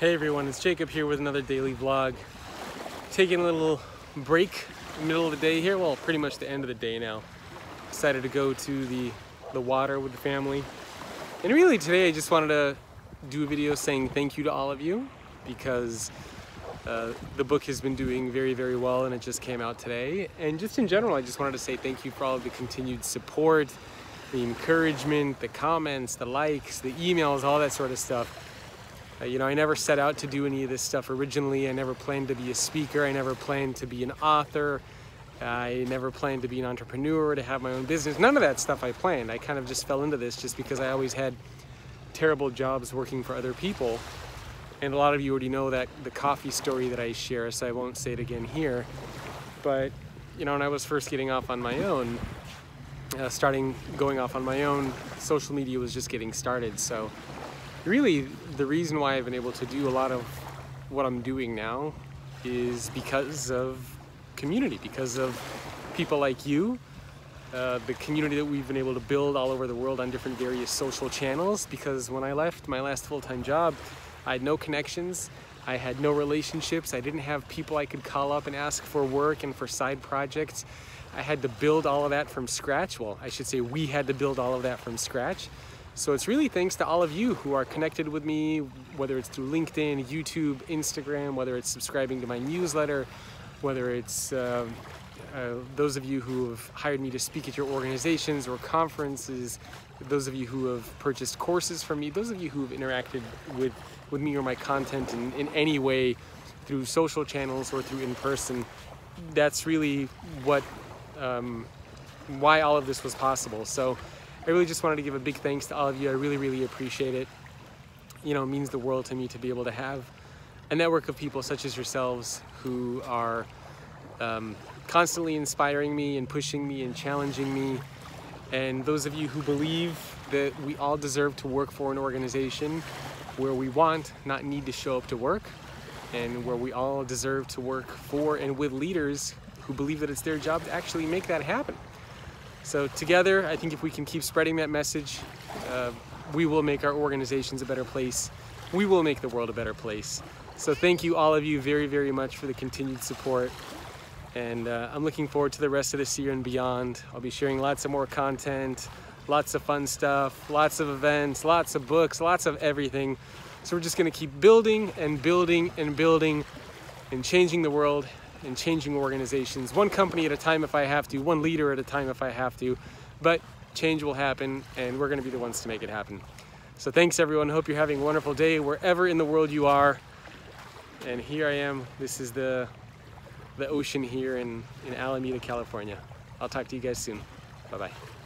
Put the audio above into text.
Hey everyone, it's Jacob here with another daily vlog. Taking a little break middle of the day here, well pretty much the end of the day now. Decided to go to the, the water with the family. And really today I just wanted to do a video saying thank you to all of you because uh, the book has been doing very, very well and it just came out today. And just in general, I just wanted to say thank you for all of the continued support, the encouragement, the comments, the likes, the emails, all that sort of stuff. Uh, you know, I never set out to do any of this stuff originally. I never planned to be a speaker. I never planned to be an author. I never planned to be an entrepreneur, to have my own business. None of that stuff I planned. I kind of just fell into this just because I always had terrible jobs working for other people. And a lot of you already know that the coffee story that I share, so I won't say it again here. But, you know, when I was first getting off on my own, uh, starting going off on my own, social media was just getting started. So really the reason why I've been able to do a lot of what I'm doing now is because of community, because of people like you, uh, the community that we've been able to build all over the world on different various social channels. Because when I left my last full-time job, I had no connections, I had no relationships, I didn't have people I could call up and ask for work and for side projects. I had to build all of that from scratch. Well, I should say we had to build all of that from scratch. So it's really thanks to all of you who are connected with me, whether it's through LinkedIn, YouTube, Instagram, whether it's subscribing to my newsletter, whether it's uh, uh, those of you who have hired me to speak at your organizations or conferences, those of you who have purchased courses from me, those of you who have interacted with, with me or my content in, in any way through social channels or through in person, that's really what um, why all of this was possible. So I really just wanted to give a big thanks to all of you. I really, really appreciate it. You know, it means the world to me to be able to have a network of people such as yourselves who are um, constantly inspiring me and pushing me and challenging me. And those of you who believe that we all deserve to work for an organization where we want, not need to show up to work, and where we all deserve to work for and with leaders who believe that it's their job to actually make that happen. So together, I think if we can keep spreading that message, uh, we will make our organizations a better place. We will make the world a better place. So thank you all of you very, very much for the continued support. And uh, I'm looking forward to the rest of this year and beyond. I'll be sharing lots of more content, lots of fun stuff, lots of events, lots of books, lots of everything. So we're just gonna keep building and building and building and changing the world and changing organizations, one company at a time if I have to, one leader at a time if I have to, but change will happen and we're gonna be the ones to make it happen. So thanks everyone, hope you're having a wonderful day wherever in the world you are. And here I am, this is the, the ocean here in, in Alameda, California. I'll talk to you guys soon. Bye-bye.